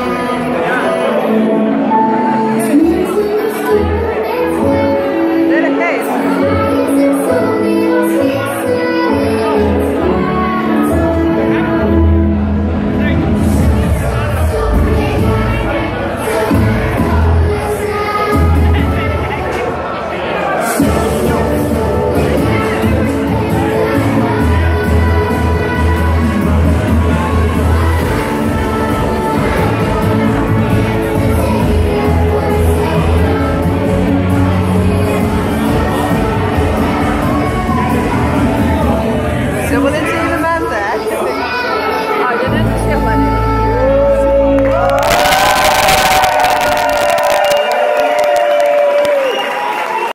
Amen. বলেছি